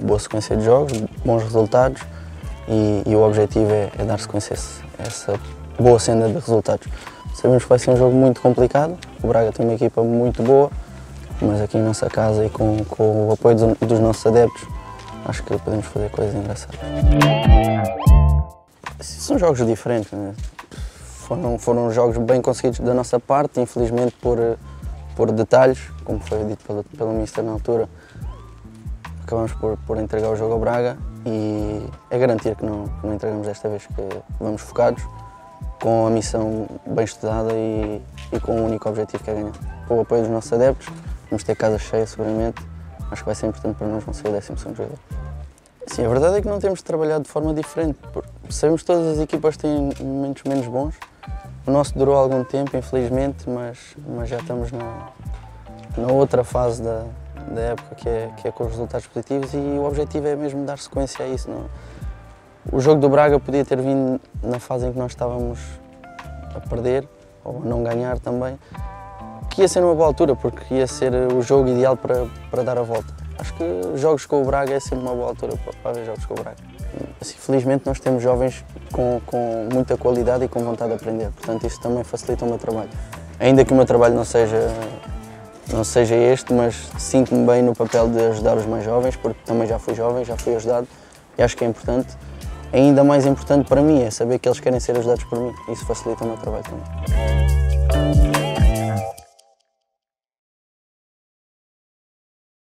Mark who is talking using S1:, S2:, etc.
S1: boa sequência de jogos, bons resultados e, e o objetivo é, é dar sequência a essa boa senda de resultados. Sabemos que vai ser um jogo muito complicado, o Braga tem uma equipa muito boa, mas aqui em nossa casa e com, com o apoio dos, dos nossos adeptos, acho que podemos fazer coisas engraçadas. São jogos diferentes, né? foram, foram jogos bem conseguidos da nossa parte, infelizmente por, eh, por detalhes, como foi dito pelo, pelo Mister na altura, acabamos por, por entregar o jogo ao Braga e é garantir que não, que não entregamos desta vez, que vamos focados, com a missão bem estudada e, e com o único objetivo que é ganhar. Com o apoio dos nossos adeptos, vamos ter casa cheia seguramente, acho que vai ser importante para nós não ser o 12 jogador. Sim, a verdade é que não temos trabalhado de forma diferente. porque Sabemos que todas as equipas têm momentos menos bons. O nosso durou algum tempo, infelizmente, mas, mas já estamos na, na outra fase da, da época, que é, que é com os resultados positivos, e o objetivo é mesmo dar sequência a isso. Não? O jogo do Braga podia ter vindo na fase em que nós estávamos a perder, ou a não ganhar também, que ia ser numa boa altura, porque ia ser o jogo ideal para, para dar a volta. Acho que jogos com o Braga é sempre uma boa altura para, para haver jogos com o Braga. Assim, felizmente nós temos jovens com, com muita qualidade e com vontade de aprender, portanto isso também facilita o meu trabalho. Ainda que o meu trabalho não seja, não seja este, mas sinto-me bem no papel de ajudar os mais jovens, porque também já fui jovem, já fui ajudado e acho que é importante. Ainda mais importante para mim é saber que eles querem ser ajudados por mim, isso facilita o meu trabalho também.